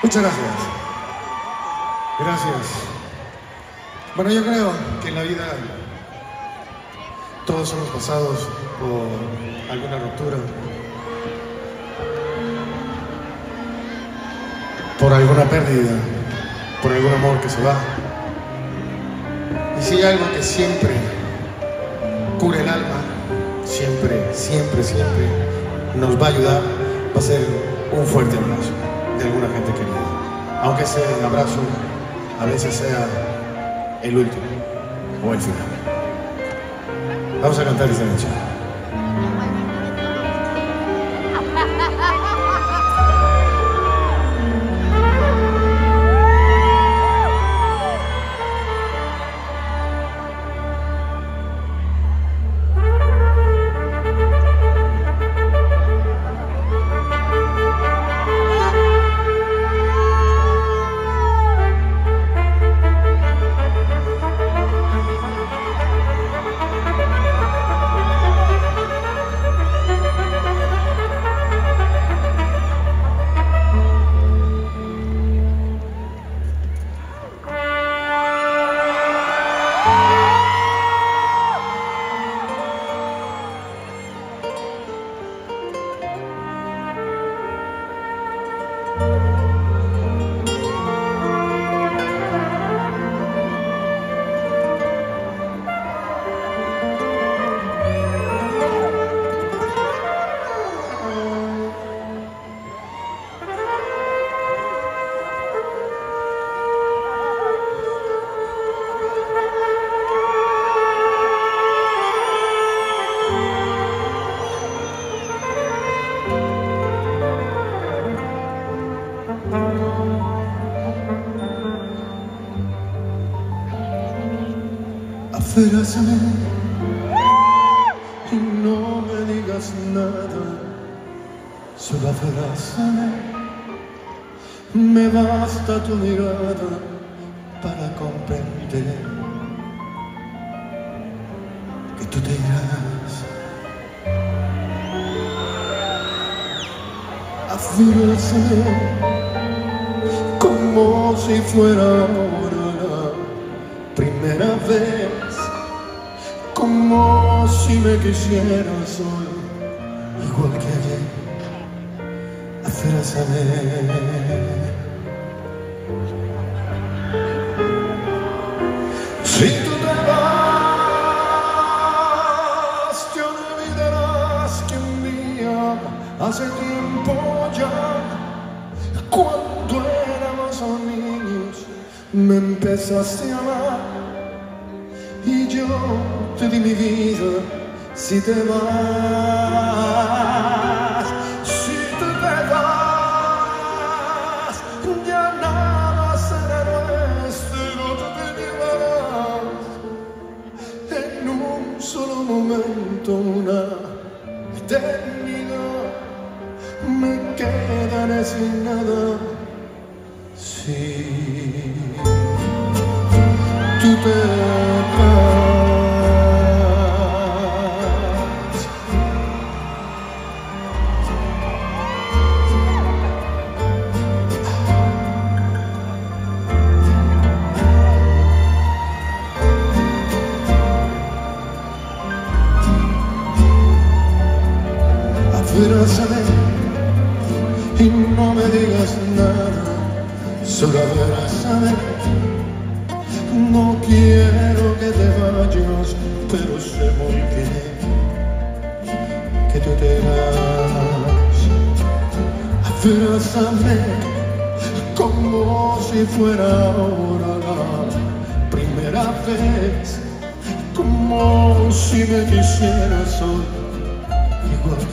Muchas gracias. Gracias. Bueno, yo creo que en la vida todos somos pasados por alguna ruptura, por alguna pérdida, por algún amor que se va. Y si hay algo que siempre cura el alma, siempre, siempre, siempre nos va a ayudar, va a ser un fuerte abrazo alguna gente querida. Aunque ese abrazo a veces sea el último o el final. Vamos a cantar esta canción. Abrázame y no me digas nada, solo abrázame. Me basta tu mirada para comprender que tú te irás. Abrázame como si fuera ahora la primera vez, como si me quisieras hoy, igual que ayer, abrázame. Si tú te vas, te olvidarás que un día, hace tiempo ya, cuando éramos niños, me empezaste a amar mi vida. Si te vas, si te vas, ya nada será nuestro, te llevarás en un solo momento una eternidad. Me quedaré sin nada si tú te vas. Abrázame y no me digas nada, solo abrázame. No quiero que te vayas, pero sé muy bien que tú te vas. Abrázame como si fuera ahora la primera vez, como si me quisieras hoy igual que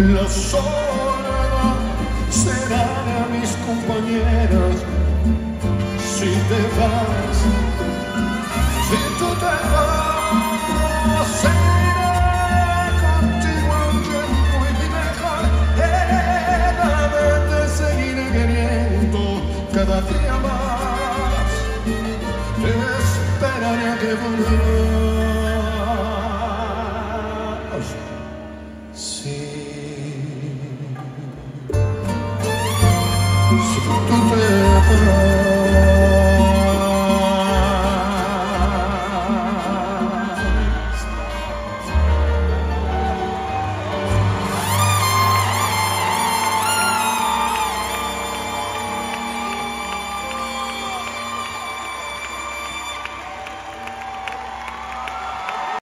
La soledad será a mis compañeras si te vas. Si tú te vas, será contigo un tiempo y mi mejor de te seguiré queriendo cada día más. Te esperaré a que volverás. tutte le parole.